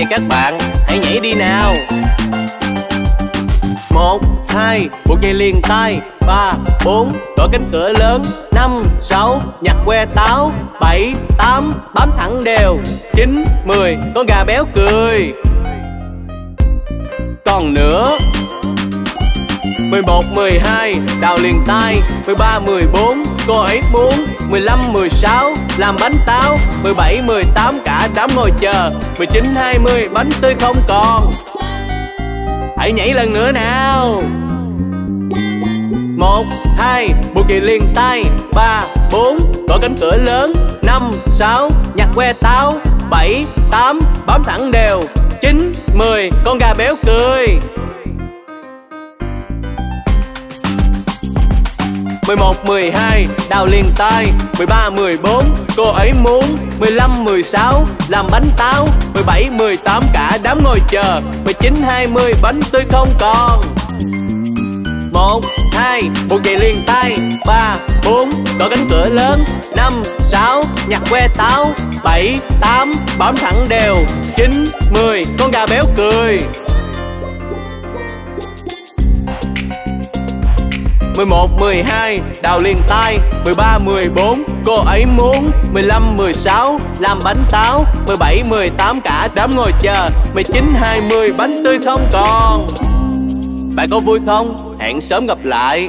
hay các bạn Hãy nhảy đi nào. Một hai buộc dây liền tay. Ba bốn gõ cánh cửa lớn. Năm sáu nhặt que táo. Bảy tám bám thẳng đều. Chín mười con gà béo cười. Còn nữa. 11, 12 đào liền tay. 13, 14 cô ấy muốn 15, 16 làm bánh táo 17, 18 cả đám ngồi chờ 19, 20 bánh tươi không còn. Hãy nhảy lần nữa nào. Một hai buộc dây liền tay. Ba bốn gõ cánh cửa lớn. Năm sáu nhặt que táo. Bảy tám bám thẳng đều. Chín mười con gà béo cười. 11, 12 đào liền tay 13, 14 cô ấy muốn. 15, 16 làm bánh táo. 17, 18 cả đám ngồi chờ. 19, 20 bánh tươi không còn. 1, 2 buộc dây liền tay 3, 4 gõ cánh cửa lớn. 5, 6 nhặt que táo. 7, 8 bám thẳng đều. 9, 10 con gà béo cười. 11, 12 đào liền tay 13, 14 cô ấy muốn. 15, 16 làm bánh táo. 17, 18 cả đám ngồi chờ. 19, 20 bánh tươi không còn. Bạn có vui không? Hẹn sớm gặp lại.